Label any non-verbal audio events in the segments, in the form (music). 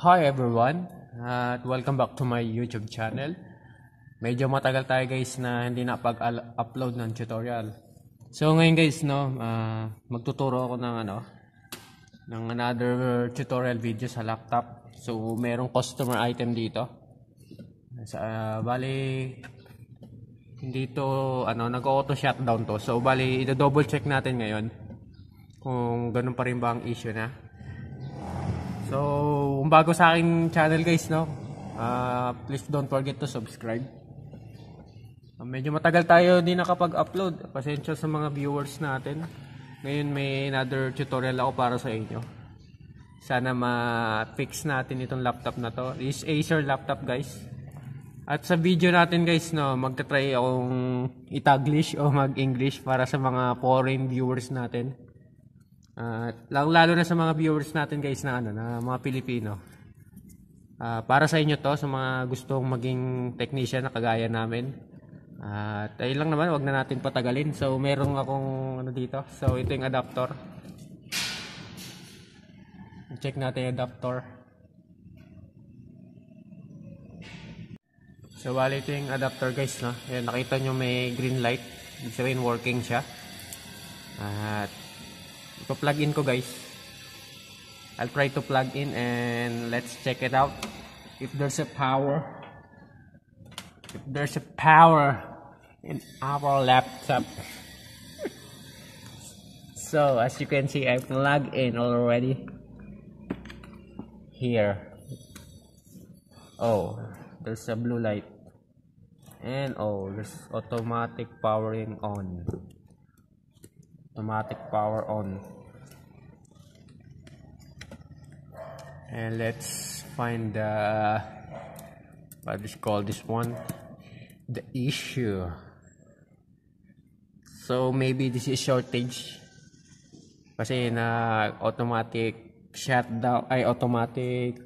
Hi everyone, at welcome back to my YouTube channel. Medyo matagal tayo guys na hindi na pag-upload ng tutorial. So ngayon guys no, uh, magtuturo ako ng ano ng another tutorial video sa laptop. So merong customer item dito. Sa uh, bali hindi to ano nag-auto shutdown to. So bali i-double check natin ngayon kung ganun pa rin ba ang issue na. So, kung bago sa aking channel guys, no, uh, please don't forget to subscribe. Uh, medyo matagal tayo din nakapag-upload. Pasensya sa mga viewers natin. Ngayon may another tutorial ako para sa inyo. Sana ma-fix natin itong laptop na to. This Acer laptop guys. At sa video natin guys, no, magta-try akong itaglish o mag-English para sa mga foreign viewers natin. Uh, lalo na sa mga viewers natin guys na ano na mga Pilipino. Uh, para sa inyo to sa mga gustong maging technician na kagaya namin. At uh, ayun lang naman, wag na natin patagalin. So meron akong ano dito. So ito yung adapter. Check natin yung adapter. So bali ito yung adapter guys, no. Ayan, nakita nyo may green light. Ibig sabihin working siya. At Ipa-plug in ko guys. I'll try to plug in and let's check it out. If there's a power. If there's a power in our laptop. so as you can see I plugged in already. Here. Oh, there's a blue light. And oh, there's automatic powering on automatic power on and let's find the what is called this one? The issue. So maybe this is shortage. Kasi na automatic shutdown ay automatic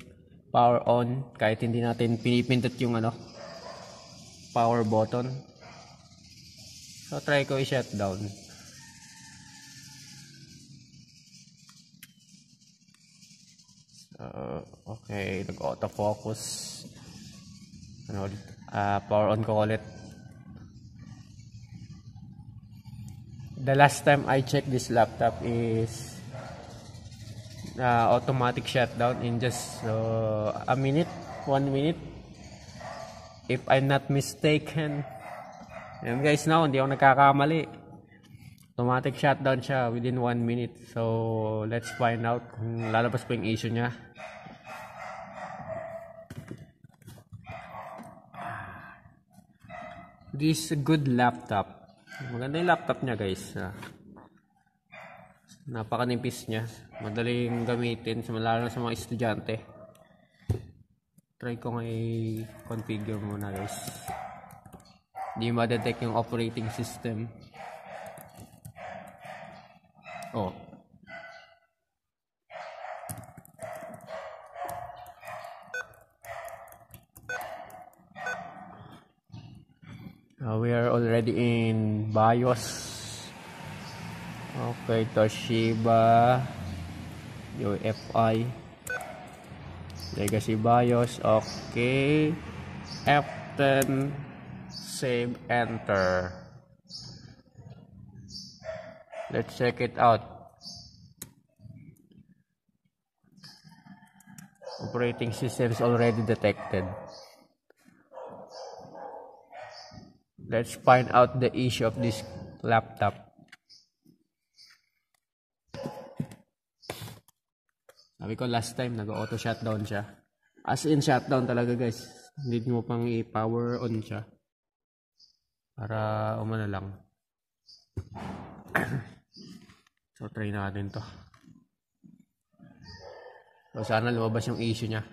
power on. Kahit hindi natin pinipindot yung ano power button. So try ko i-shutdown Uh, okay, nag-autofocus. Ano ulit? Uh, power on ko ulit. The last time I checked this laptop is uh, automatic shutdown in just uh, a minute, one minute. If I'm not mistaken. Ayan guys, now, hindi ako nagkakamali. Automatic shutdown siya within 1 minute. So, let's find out kung lalabas pa yung issue niya. This is a good laptop. Maganda yung laptop niya guys. Napakanipis niya. Madaling gamitin, lalo sa mga estudyante. Try ko nga i-configure muna guys. Hindi ma-detect yung operating system. Oh. Uh, we are already in BIOS. Okay, Toshiba UFI Legacy BIOS. Okay. F10 save enter. Let's check it out. Operating system is already detected. Let's find out the issue of this laptop. Sabi ko last time nag-auto shutdown siya. As in shutdown talaga guys. Hindi mo pang i-power on siya. Para umano lang. (clears throat) So, try natin to. So, sana lumabas yung issue niya.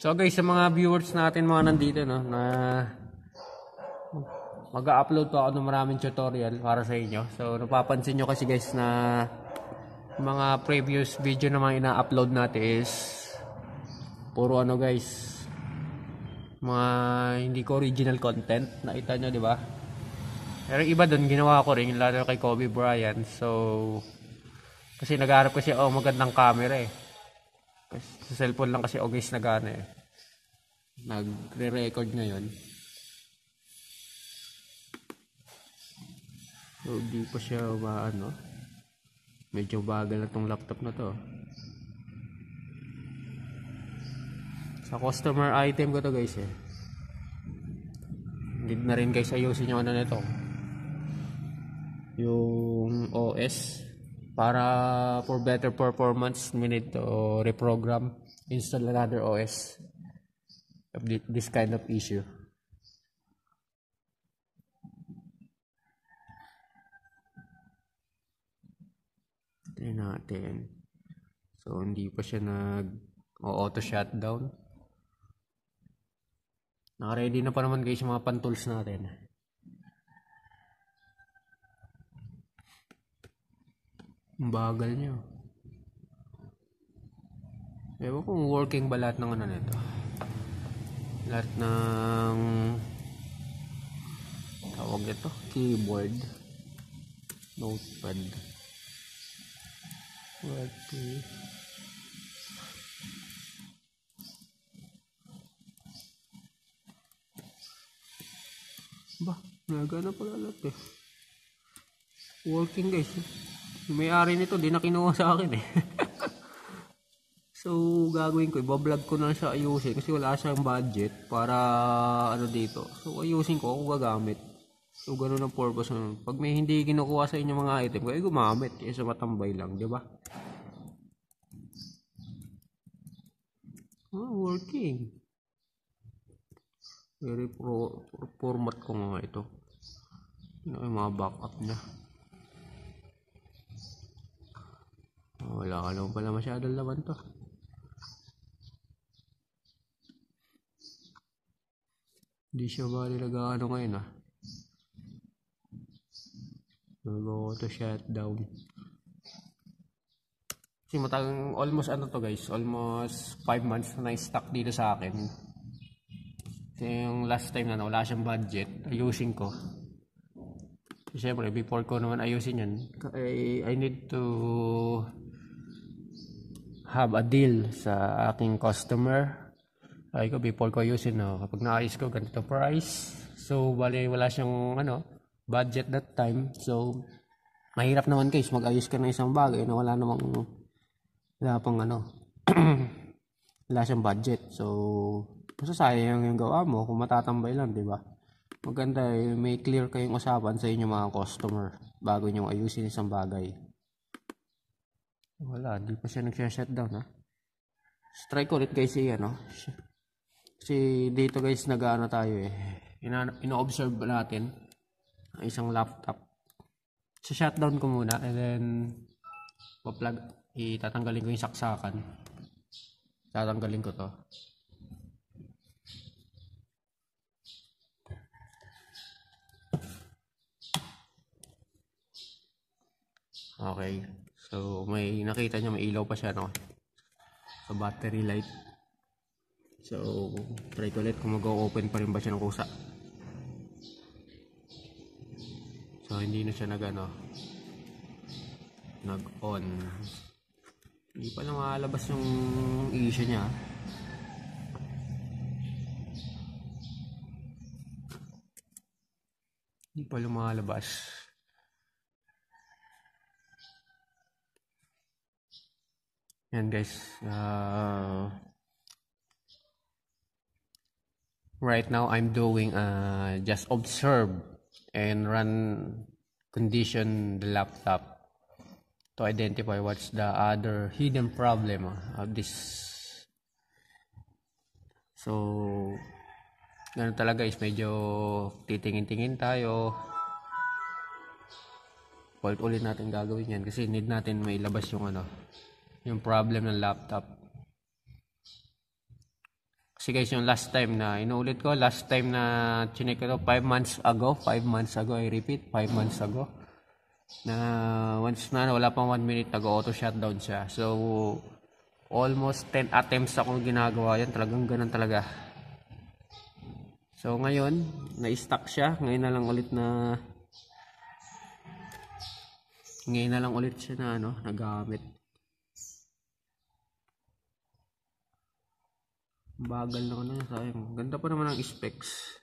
So guys, sa mga viewers natin mga nandito no, na mag-upload pa ako ng maraming tutorial para sa inyo. So napapansin nyo kasi guys na mga previous video na mga ina-upload natin is puro ano guys, mga hindi ko original content nakita nyo di ba Pero iba doon, ginawa ko rin, lalo kay Kobe Bryant. So, kasi nagharap kasi oh, magandang camera eh. Kasi sa cellphone lang kasi okay na gana eh. Nagre-record ngayon. So, di pa siya maano. Medyo bagal na tong laptop na to. Sa customer item ko to guys eh. Need na rin guys ayusin yung ano nito. Yung OS para for better performance we need to reprogram install another OS of this kind of issue. Tignan natin. So, hindi pa siya nag auto shutdown. Naka-ready na pa naman guys yung mga pan-tools natin. Ang bagal niya. Ewan kung working ba lahat ng ano nito. Lahat ng tawag ito, keyboard, notepad. Okay. Ba, nagana pala lahat eh. Working guys. May-ari nito, di na kinuha sa akin eh. (laughs) so, gagawin ko, ibablog ko na siya ayusin kasi wala siyang budget para ano dito. So, ayusin ko, ako gagamit. So, ganun ang purpose nun. Pag may hindi kinukuha sa inyo mga item, kaya gumamit. Kaya matambay lang, di ba? Oh, working. Very pro, pro format ko nga ito. Ano yung mga backup niya. Oh, wala ka naman pala masyadong laman to. Hindi siya bali nag-ano ngayon ah. Nag-auto shutdown. Kasi matagang almost ano to guys, almost 5 months na na-stock dito sa akin. Kasi yung last time na wala siyang budget, ayusin ko. So, Siyempre, before ko naman ayusin yan, I, I need to have a deal sa aking customer. Ay ko, before ko ayusin, no, kapag naayos ko, ganito price. So, bali, wala siyang, ano, budget that time. So, mahirap naman guys, mag-ayos ka ng isang bagay na wala namang, wala pang, ano, (clears throat) wala siyang budget. So, masasayang yung gawa mo kung matatambay lang, di ba? Maganda eh, may clear kayong usapan sa inyo mga customer bago nyo ayusin isang bagay. Wala, di pa siya nagsha-shutdown ha. Strike ulit guys si ano. Kasi dito guys nag-ano tayo eh. Ina- ino-observe natin ang isang laptop. Sa shutdown ko muna and then pa-plug itatanggalin ko yung saksakan. Tatanggalin ko to. Okay. So, may nakita niya, may ilaw pa siya, no? Sa battery light. So, try ko ulit kung mag-open pa rin ba siya ng kusa. So, hindi na siya nag, ano, nag-on. Hindi pa na makalabas yung issue niya. Hindi pa lumalabas. Yan guys. Uh, right now I'm doing uh, just observe and run condition the laptop to identify what's the other hidden problem of this. So, ganun talaga is medyo titingin-tingin tayo. Fault ulit natin gagawin yan kasi need natin may labas yung ano yung problem ng laptop. Kasi guys, yung last time na, inuulit ko, last time na chinek ko 5 months ago, 5 months ago, I repeat, 5 months ago, na once na wala pang 1 minute, nag-auto shutdown siya. So, almost 10 attempts ako ginagawa yan, talagang ganun talaga. So, ngayon, na-stuck siya, ngayon na lang ulit na Ngayon na lang ulit siya na ano, nagamit. Bagal na ano niya, sayang. Ganda pa naman ang specs.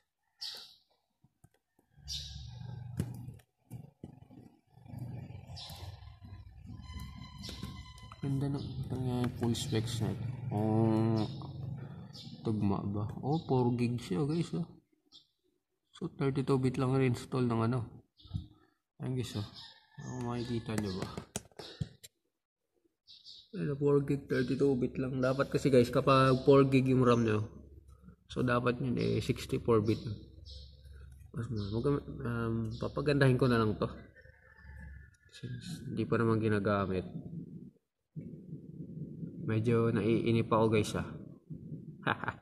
Ganda na. Yung full specs na ito. Oh, tugma ba? Oh, 4 gig siya guys. Oh. So, 32 bit lang rin install ng ano. Ayun guys oh. Oh, makikita nyo ba? Ano, 4 gig 32 bit lang. Dapat kasi guys, kapag 4 gig yung RAM nyo, so dapat yun eh 64 bit. Mas mag um, papagandahin ko na lang to. Since hindi pa naman ginagamit. Medyo naiinip ako guys ah. (laughs)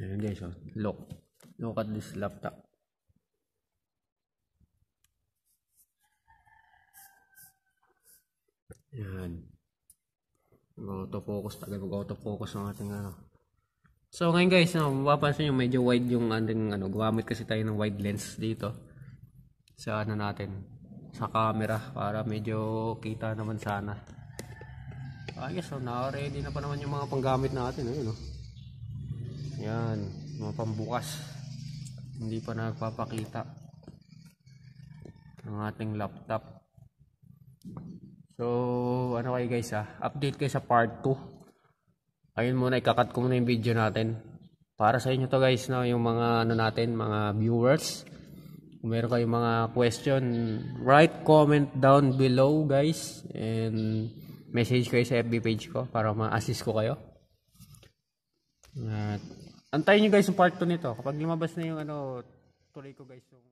Ayan guys oh. Look. Look at this laptop. Yan. Mag-autofocus tagal mag-autofocus ang ating ano. So ngayon guys, no, mapapansin nyo medyo wide yung ating ano, gumamit kasi tayo ng wide lens dito sa ano natin, sa camera para medyo kita naman sana. Ayos, so na-ready na pa naman yung mga panggamit natin, ayun oh. Yan, mga pambukas. Hindi pa nagpapakita ng ating laptop. So, ano kayo guys ah, update kayo sa part 2. Ayun muna, ikakat ko muna yung video natin. Para sa inyo to guys, no, yung mga ano natin, mga viewers. Kung meron kayong mga question, write comment down below guys. And message kayo sa FB page ko para ma-assist ko kayo. At antayin nyo guys yung part 2 nito. Kapag lumabas na yung ano, tuloy ko guys yung